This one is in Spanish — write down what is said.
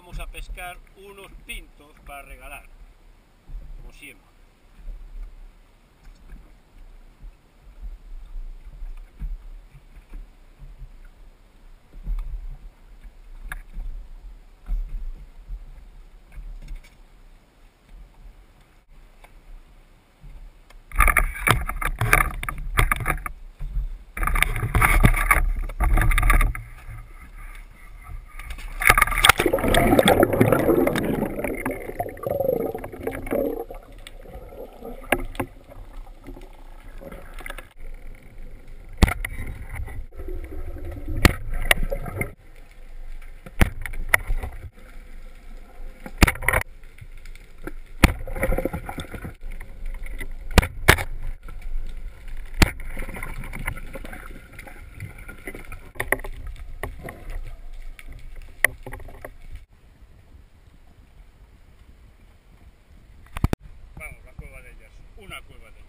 vamos a pescar unos pintos para regalar, Vamos, la